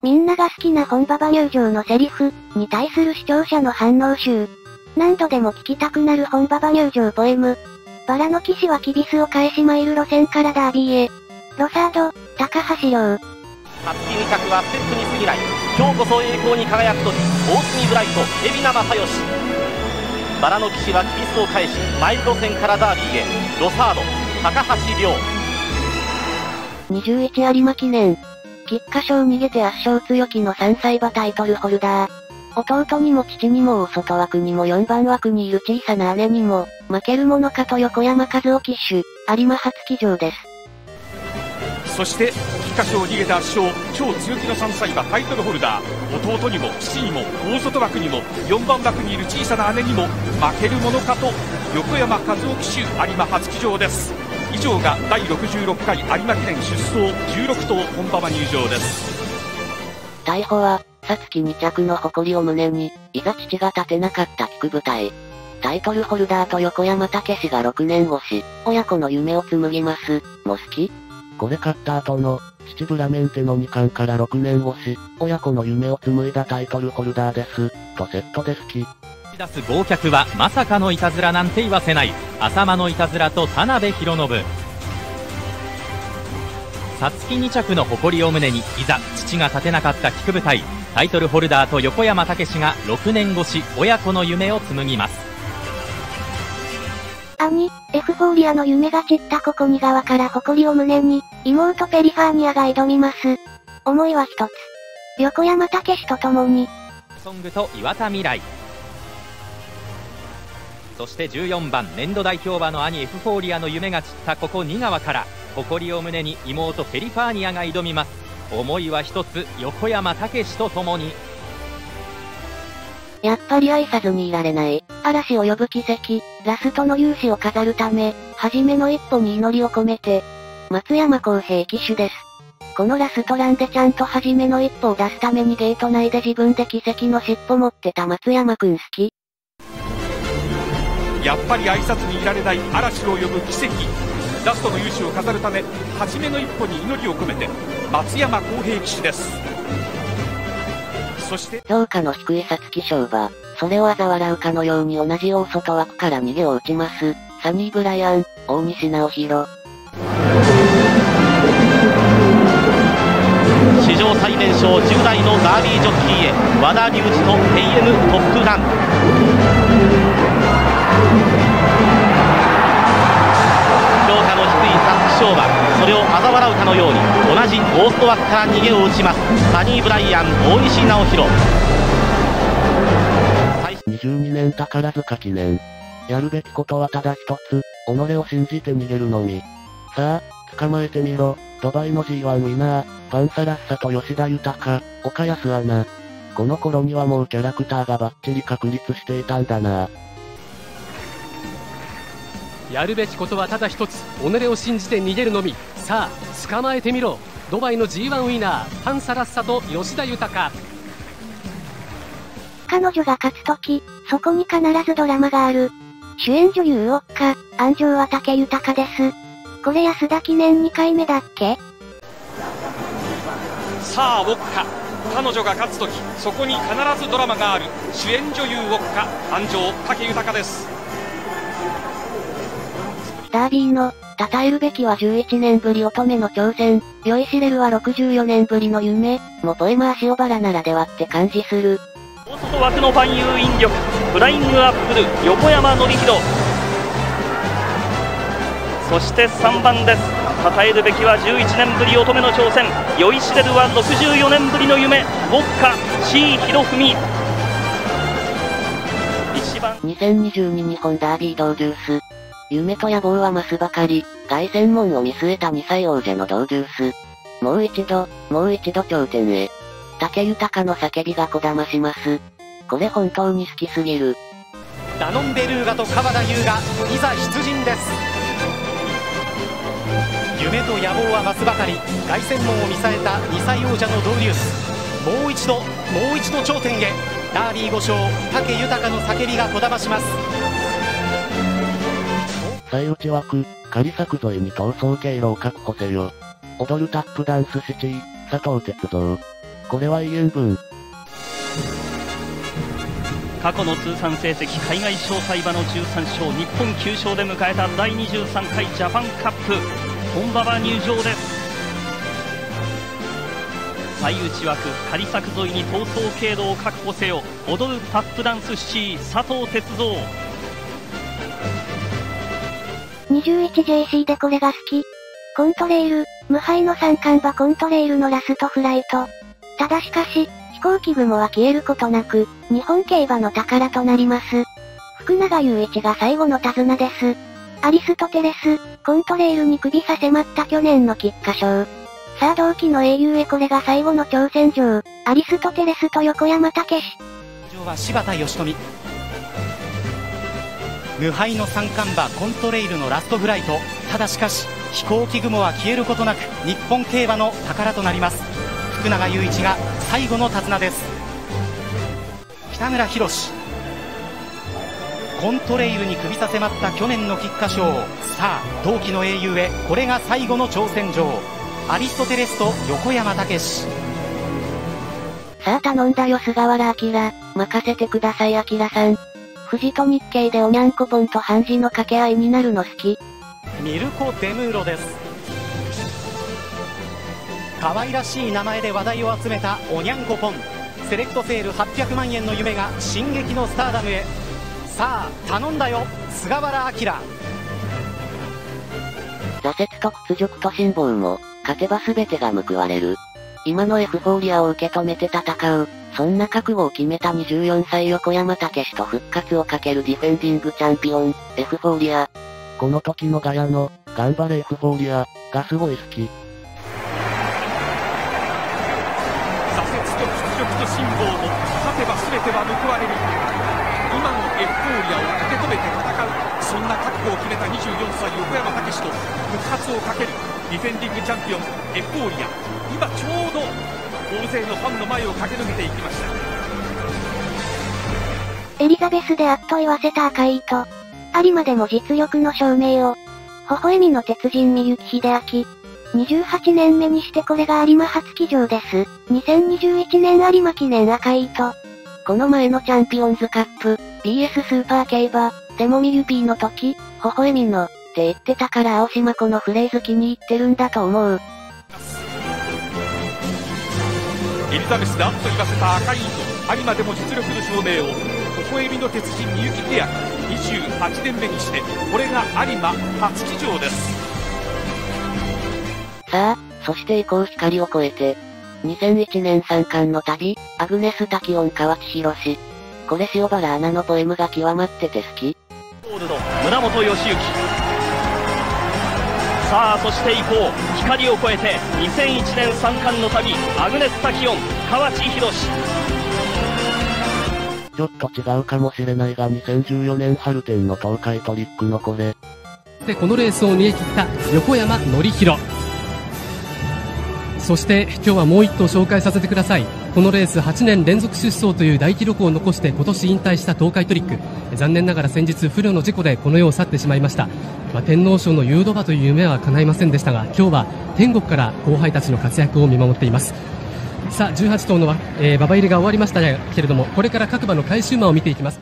みんなが好きな本馬場入場のセリフに対する視聴者の反応集。何度でも聞きたくなる本馬場入場ポエム。バラの騎士はキビスを返しマイル路線からダービーへ。ロサード、高橋亮。ハッピー着はステップに過ぎない今日こそ栄光に輝く時大隅ブライト海老名正義バラの騎士はキビスを返しマイル路線からダービーへロサード高橋亮21有馬記念。菊花賞逃げて圧勝強気の3歳馬タイトルホルダー。弟にも父にも大外枠にも4番枠にいる小さな姉にも、負けるものかと横山和夫騎手、有馬初騎乗です。そして菊花賞逃げて圧勝超強気の3歳馬タイトルホルダー弟にも父にも大外枠にも4番枠にいる小さな姉にも負けるものかと横山和夫騎手有馬初騎乗です以上が第66回有馬記念出走16頭本馬場入場です逮捕は、さつき2着の誇りを胸に、いざ父が立てなかった菊舞台。タイトルホルダーと横山武史が6年越し、親子の夢を紡ぎます。も好き？これ買った後の、秩父ラメンテの2冠から6年越し、親子の夢を紡いだタイトルホルダーです。とセットで好き。出す豪脚はまさかのいたずらなんて言わせない浅間のいたずらと田辺博信皐月2着の誇りを胸にいざ父が立てなかった菊舞台タイトルホルダーと横山武史が6年越し親子の夢を紡ぎます兄、エフフォーリアの夢が散ったここに側から誇りを胸に、妹ペリファーニアが挑みます。思いは一つ。横山武史と共に、ソングと岩田未来そして14番年度代表馬の兄エフフォーリアの夢が散ったここ2川から誇りを胸に妹ペリファーニアが挑みます思いは一つ横山武史と共にやっぱり愛さずにいられない。嵐を呼ぶ奇跡、ラストの勇姿を飾るため、初めの一歩に祈りを込めて、松山康平騎手です。このラストランでちゃんと初めの一歩を出すためにゲート内で自分で奇跡の尻尾持ってた松山くん好き。やっぱり挨拶にいられない嵐を呼ぶ奇跡ラストの勇姿を飾るため初めの一歩に祈りを込めて松山康平騎手ですそして評価の低い皐月賞馬、それを嘲笑うかのように同じ大外枠から逃げを打ちます。サニー・ブライアン、大西直弘。史上最年少10代のダービージョッキーへ和田隆二と KM トップガン評価の低い皐月賞馬それを嘲笑うかのように同じゴースト枠から逃げを打ちますサニー・ブライアン大西直弘22年宝塚記念。やるべきことはただ一つ、己を信じて逃げるのみ。さあ、捕まえてみろ。ドバイの G1 ウィナー、パンサラッサと吉田豊、岡安アナ。この頃にはもうキャラクターがバッチリ確立していたんだな。やるべきことはただ一つ。己を信じて逃げるのみ。さあ捕まえてみろ。ドバイの G1 ウィナーパンサラッサと吉田豊。彼女が勝つとき、そこに必ずドラマがある。主演女優ウォッカ、安城は竹豊です。これ安田記念2回目だっけ？さあウォッカ。彼女が勝つ時そこに必ずドラマがある。主演女優ウォッカ安城武豊ですダービーの、称えるべきは11年ぶり乙女の挑戦、酔いしれるは64年ぶりの夢、もポエマー塩原ならではって感じする。大外枠の万有引力。フライングアップル横山典弘。そして3番です。称えるべきは11年ぶり乙女の挑戦。酔いしれるは64年ぶりの夢。ウォッカ C 博文1番。2022日本ダービードーデュース。夢と野望は増すばかり、凱旋門を見据えた2歳王者のドーデュース。もう一度、もう一度頂点へ。竹豊の叫びがこだまします。これ本当に好きすぎる。ダノンベルーガと川田優がいざ出陣です夢と野望は増すばかり凱旋門を見据えた2歳王者のドウデュースもう一度もう一度頂点へダービー5勝武豊の叫びがこだまします最内枠、仮作沿いに逃走経路を確保せよ。踊るタップダンスシティ、佐藤鉄道。これは言えん分。過去の通算成績海外招待馬の13勝日本9勝で迎えた第23回ジャパンカップ本馬場入場です最内枠仮柵沿いに逃走経路を確保せよ踊るタップダンスシティ佐藤哲三 21JC でこれが好き。コントレイル、無敗の三冠馬コントレイルのラストフライト。ただしかし、飛行機雲は消えることなく、日本競馬の宝となります。福永雄一が最後の手綱です。アリストテレス、コントレイルに首差迫った去年の菊花賞。さあ同期の英雄へこれが最後の挑戦状。アリストテレスと横山武史。上は柴田義富。無敗の三冠馬コントレイルのラストフライト。ただしかし、飛行機雲は消えることなく、日本競馬の宝となります。福永雄一が最後の手綱です。北村博コントレイルに首差迫った去年の菊花賞さあ同期の英雄へこれが最後の挑戦状アリストテレスと横山武史さあ頼んだよ菅原明任せてください明さん富士と日経でおにゃんこぽんと漢字の掛け合いになるの好き。ミルコ・デムーロです。可愛らしい名前で話題を集めたおにゃんこぽんセレクトセール800万円の夢が進撃のスターダムへ。さあ頼んだよ。菅原明。挫折と屈辱と辛抱も勝てば全てが報われる。今のエフフォーリアを受け止めて戦う。そんな覚悟を決めた24歳横山武史と復活をかけるディフェンディングチャンピオン、エフフォーリア。この時のガヤの、頑張れエフフォーリア、がすごい好き。挫折と屈辱と辛抱も、勝てば全ては報われる。今のエフフォーリアを受け止めて戦う。そんな覚悟を決めた24歳横山武史と復活をかけるディフェンディングチャンピオンエフフォーリア今ちょうど大勢のファンの前を駆け抜けていきました。エリザベスであっと言わせた赤い糸。有馬でも実力の証明を。微笑みの鉄人三幸秀明。28年目にしてこれが有馬初騎乗です。2021年有馬記念赤い糸。この前のチャンピオンズカップ、BS スーパー競馬、でもミユピーの時、微笑みの、って言ってたから青島このフレーズ気に入ってるんだと思う。エリザベスであっと言わせた赤い糸、有馬でも実力の証明を、微笑みの鉄人みゆきペア28年目にして、これが有馬初騎乗です。さあ、そして以降光を超えて、2001年三冠の旅、アグネス・タキオン河内博士。これ塩原アナのポエムが極まってて好き。ールド村本義行さあそして以降光を超えて2001年三冠の旅アグネス・タキオン河内博ちょっと違うかもしれないが2014年春天の東海トリックのこれ。でこのレースを逃げ切った横山典弘そして今日はもう1頭紹介させてくださいこのレース8年連続出走という大記録を残して今年引退した東海トリック。残念ながら先日不慮の事故でこの世を去ってしまいました、まあ、天皇賞の誘導馬という夢は叶いませんでしたが今日は天国から後輩たちの活躍を見守っています。さあ18頭の、えー、馬場入りが終わりましたけれどもこれから各馬の回収馬を見ていきます。